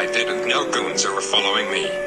I didn't know goons are following me.